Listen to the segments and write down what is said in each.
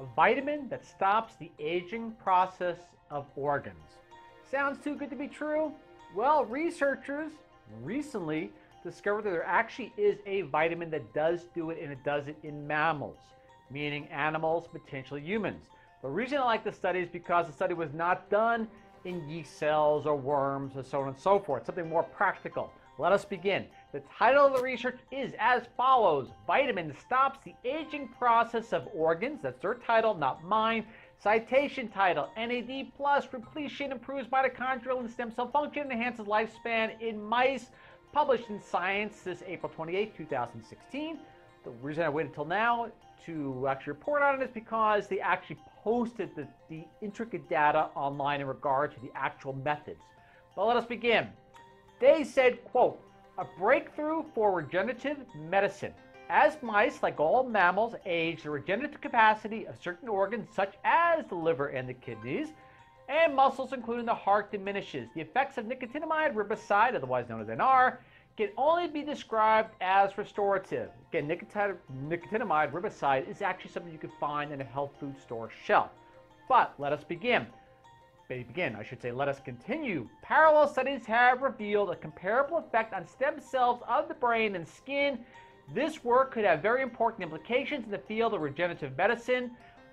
a vitamin that stops the aging process of organs. Sounds too good to be true? Well, researchers recently discovered that there actually is a vitamin that does do it and it does it in mammals, meaning animals, potentially humans. The reason I like the study is because the study was not done in yeast cells or worms or so on and so forth, something more practical. Let us begin. The title of the research is as follows Vitamin stops the aging process of organs. That's their title, not mine. Citation title NAD plus repletion improves mitochondrial and stem cell function, and enhances lifespan in mice. Published in Science this April 28, 2016. The reason I waited until now to actually report on it is because they actually posted the, the intricate data online in regard to the actual methods. But let us begin. They said, quote, a breakthrough for regenerative medicine. As mice, like all mammals, age, the regenerative capacity of certain organs, such as the liver and the kidneys, and muscles, including the heart, diminishes. The effects of nicotinamide riboside, otherwise known as NR, can only be described as restorative. Again, nicotinamide riboside is actually something you can find in a health food store shelf. But let us begin. Begin, I should say, let us continue. Parallel studies have revealed a comparable effect on stem cells of the brain and skin. This work could have very important implications in the field of regenerative medicine.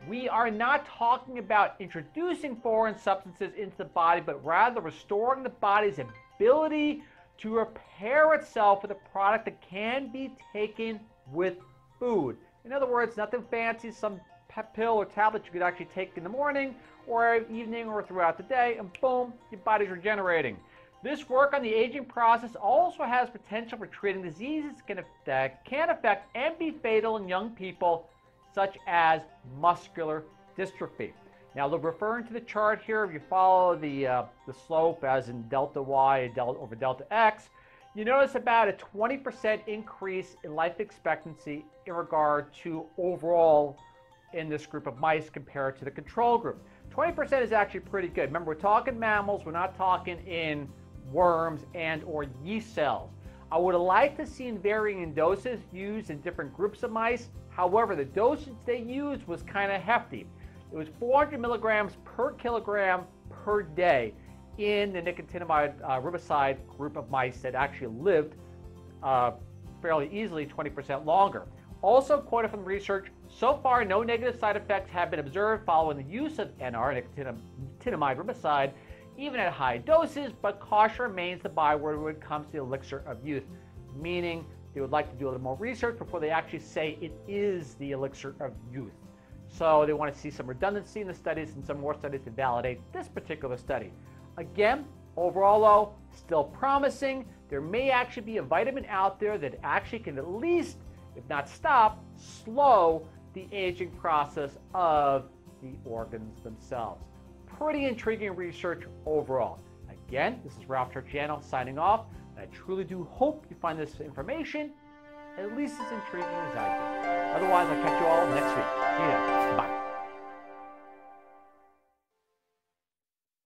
We are not talking about introducing foreign substances into the body, but rather restoring the body's ability to repair itself with a product that can be taken with food. In other words, nothing fancy, some pill or tablet you could actually take in the morning or evening or throughout the day, and boom, your body's regenerating. This work on the aging process also has potential for treating diseases that can affect and be fatal in young people, such as muscular dystrophy. Now, referring to the chart here, if you follow the, uh, the slope as in delta y over delta x, you notice about a 20% increase in life expectancy in regard to overall in this group of mice compared to the control group. 20% is actually pretty good. Remember, we're talking mammals, we're not talking in worms and or yeast cells. I would have liked to see varying doses used in different groups of mice. However, the dosage they used was kind of hefty. It was 400 milligrams per kilogram per day in the nicotinamide uh, riboside group of mice that actually lived uh, fairly easily 20% longer. Also quoted from research, so far no negative side effects have been observed following the use of NR, nicotinamide riboside, even at high doses, but caution remains the byword when it comes to the elixir of youth, meaning they would like to do a little more research before they actually say it is the elixir of youth. So they want to see some redundancy in the studies and some more studies to validate this particular study. Again, overall though, still promising. There may actually be a vitamin out there that actually can at least, if not stop, slow the aging process of the organs themselves. Pretty intriguing research overall. Again, this is Ralph Turchiano signing off. I truly do hope you find this information at least as intriguing as I did. Otherwise, I'll catch you all next week. See you. Bye.